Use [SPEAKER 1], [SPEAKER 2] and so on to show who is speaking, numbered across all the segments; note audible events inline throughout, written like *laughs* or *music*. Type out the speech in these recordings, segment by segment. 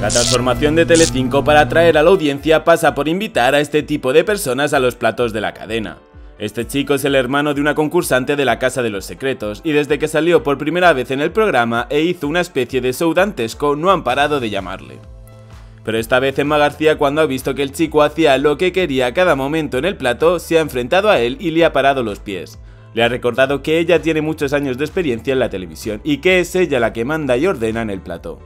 [SPEAKER 1] La transformación de Telecinco para atraer a la audiencia pasa por invitar a este tipo de personas a los platos de la cadena. Este chico es el hermano de una concursante de la Casa de los Secretos y desde que salió por primera vez en el programa e hizo una especie de show dantesco no han parado de llamarle. Pero esta vez Emma García cuando ha visto que el chico hacía lo que quería a cada momento en el plato se ha enfrentado a él y le ha parado los pies. Le ha recordado que ella tiene muchos años de experiencia en la televisión y que es ella la que manda y ordena en el plato.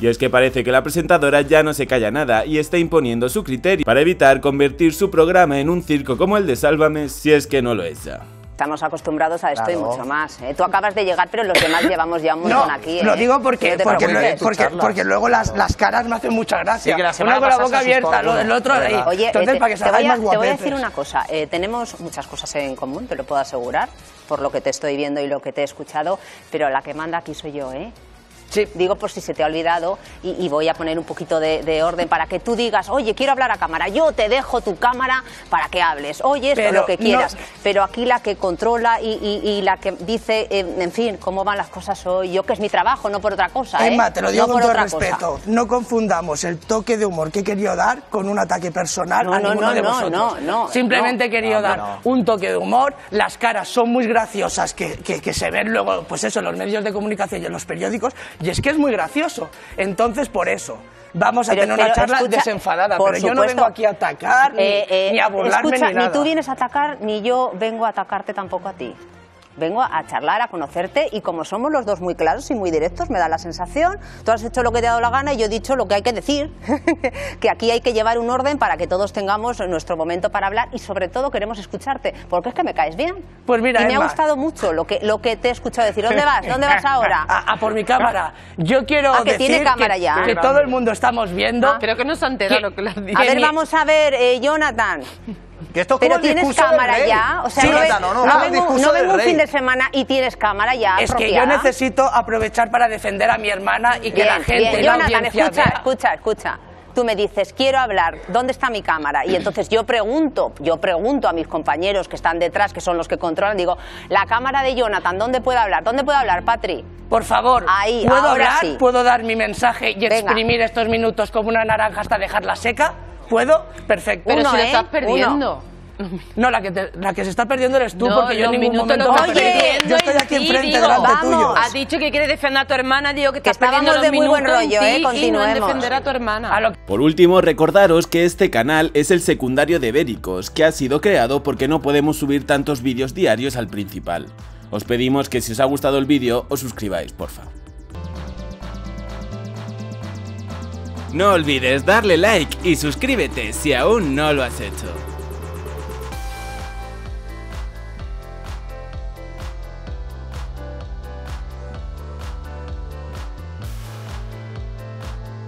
[SPEAKER 1] Y es que parece que la presentadora ya no se calla nada y está imponiendo su criterio para evitar convertir su programa en un circo como el de Sálvame si es que no lo es ya.
[SPEAKER 2] Estamos acostumbrados a esto y mucho más. ¿eh? Tú acabas de llegar, pero los demás llevamos ya un montón
[SPEAKER 3] No,
[SPEAKER 2] aquí.
[SPEAKER 3] lo
[SPEAKER 2] ¿eh?
[SPEAKER 3] digo porque,
[SPEAKER 2] No te
[SPEAKER 3] porque,
[SPEAKER 2] preocupes.
[SPEAKER 3] porque, porque luego las, las caras me hacen mucha gracia.
[SPEAKER 4] Sí, que la semana
[SPEAKER 3] Una con la boca abierta, lo- el otro
[SPEAKER 4] de
[SPEAKER 3] ahí.
[SPEAKER 2] Oye,
[SPEAKER 3] Entonces,
[SPEAKER 2] eh,
[SPEAKER 3] para que
[SPEAKER 2] te, voy a,
[SPEAKER 3] más
[SPEAKER 2] te voy a decir una cosa. eh, tenemos muchas cosas en común, te lo puedo asegurar, por lo que te estoy viendo y lo que te he escuchado, pero la que manda aquí soy yo, ¿eh?
[SPEAKER 3] Sí.
[SPEAKER 2] Digo por si se te ha olvidado y, y voy a poner un poquito de, de orden para que tú digas, oye, quiero hablar a cámara, yo te dejo tu cámara para que hables, oye, esto lo que
[SPEAKER 3] no-
[SPEAKER 2] quieras. Pero aquí la que controla y, y- y la que dice, eh, en fin, cómo van las cosas soy yo, que es mi trabajo, no por otra cosa. ¿eh?
[SPEAKER 3] Emma, te lo digo
[SPEAKER 2] No
[SPEAKER 3] con todo respeto.
[SPEAKER 2] cosa.
[SPEAKER 3] No confundamos el toque de humor que he querido dar con un ataque personal
[SPEAKER 2] No,
[SPEAKER 3] a
[SPEAKER 2] no,
[SPEAKER 3] ninguno
[SPEAKER 2] no,
[SPEAKER 3] de
[SPEAKER 2] no,
[SPEAKER 3] vosotros.
[SPEAKER 2] no, no,
[SPEAKER 3] Simplemente
[SPEAKER 2] no.
[SPEAKER 3] he querido
[SPEAKER 4] No,
[SPEAKER 3] dar
[SPEAKER 4] no.
[SPEAKER 3] un toque de humor. Las caras son muy graciosas que, que- que se ven luego, pues eso, en los medios de comunicación y en los periódicos. Y es que es muy gracioso. Entonces, por eso. Vamos a
[SPEAKER 2] Pero-
[SPEAKER 3] tener una charla
[SPEAKER 2] escucha,
[SPEAKER 3] desenfadada,
[SPEAKER 2] por
[SPEAKER 3] pero yo no vengo aquí a atacar ni,
[SPEAKER 2] Eh, eh,
[SPEAKER 3] ni a burlarme
[SPEAKER 2] escucha,
[SPEAKER 3] ni nada.
[SPEAKER 2] tú vienes a atacar, ni yo vengo a atacarte tampoco a ti. Vengo a charlar, a conocerte y como somos los dos muy claros y muy directos, me da la sensación, tú has hecho lo que te ha dado la gana y yo he dicho lo que hay que decir, *laughs* que aquí hay que llevar un orden para que todos tengamos nuestro momento para hablar y sobre todo queremos escucharte, porque es que me caes bien.
[SPEAKER 3] Pues mira,
[SPEAKER 2] y me ha
[SPEAKER 3] Emma.
[SPEAKER 2] gustado mucho lo que, lo que te he escuchado decir. ¿Dónde vas? ¿Dónde vas ahora? *laughs*
[SPEAKER 3] A, a por mi cámara. Yo quiero
[SPEAKER 2] Ah, que
[SPEAKER 3] decir
[SPEAKER 2] tiene cámara
[SPEAKER 3] que,
[SPEAKER 2] ya.
[SPEAKER 3] que todo el mundo estamos viendo.
[SPEAKER 2] Ah.
[SPEAKER 5] Creo que no se ha enterado lo que le has dicho.
[SPEAKER 2] A ver, vamos a ver, eh, Jonathan.
[SPEAKER 4] Que esto es
[SPEAKER 2] Pero
[SPEAKER 4] como el
[SPEAKER 2] tienes
[SPEAKER 4] discurso del
[SPEAKER 2] cámara
[SPEAKER 4] rey.
[SPEAKER 2] ya, o sea,
[SPEAKER 4] Sí,
[SPEAKER 2] no,
[SPEAKER 4] Jonathan,
[SPEAKER 2] ven-
[SPEAKER 4] no, no,
[SPEAKER 2] no
[SPEAKER 4] como el
[SPEAKER 2] vengo,
[SPEAKER 4] discurso
[SPEAKER 2] no
[SPEAKER 4] del
[SPEAKER 2] vengo un
[SPEAKER 4] rey.
[SPEAKER 2] fin de semana y tienes cámara ya
[SPEAKER 3] Es que yo necesito aprovechar para defender a mi hermana y que
[SPEAKER 2] Bien,
[SPEAKER 3] la gente,
[SPEAKER 2] bien.
[SPEAKER 3] la
[SPEAKER 2] Jonathan,
[SPEAKER 3] audiencia
[SPEAKER 2] escucha,
[SPEAKER 3] vea.
[SPEAKER 2] escucha, escucha. Tú me dices, quiero hablar, ¿dónde está mi cámara? Y entonces yo pregunto, yo pregunto a mis compañeros que están detrás, que son los que controlan, digo, la cámara de Jonathan, ¿dónde puedo hablar? ¿Dónde puedo hablar, Patri?
[SPEAKER 3] Por favor,
[SPEAKER 2] Ahí,
[SPEAKER 3] ¿puedo
[SPEAKER 2] ahora
[SPEAKER 3] hablar?
[SPEAKER 2] sí.
[SPEAKER 3] ¿Puedo dar mi mensaje y
[SPEAKER 2] Venga.
[SPEAKER 3] exprimir estos minutos como una naranja hasta dejarla seca? ¿Puedo? Perfecto.
[SPEAKER 5] Pero
[SPEAKER 2] Uno,
[SPEAKER 5] si lo
[SPEAKER 2] ¿eh?
[SPEAKER 5] estás perdiendo.
[SPEAKER 3] No, la que, te- la que se está perdiendo eres tú,
[SPEAKER 5] No,
[SPEAKER 3] porque yo en ningún momento
[SPEAKER 2] perdiendo
[SPEAKER 3] Yo estoy
[SPEAKER 5] en
[SPEAKER 3] aquí enfrente
[SPEAKER 5] digo,
[SPEAKER 3] delante
[SPEAKER 2] vamos.
[SPEAKER 3] tuyo.
[SPEAKER 5] Has dicho que quieres defender a tu hermana, digo que,
[SPEAKER 2] Que
[SPEAKER 5] estás perdiendo los
[SPEAKER 2] de muy buen
[SPEAKER 5] en
[SPEAKER 2] rollo, ¿eh?
[SPEAKER 5] y no en
[SPEAKER 2] Continuemos.
[SPEAKER 5] defender a tu hermana.
[SPEAKER 3] A lo
[SPEAKER 1] Por último, recordaros que este canal es el secundario de Béricos, que ha sido creado porque no podemos subir tantos vídeos diarios al principal. Os pedimos que si os ha gustado el vídeo, os suscribáis, porfa. No olvides darle like y suscríbete si aún no lo has hecho.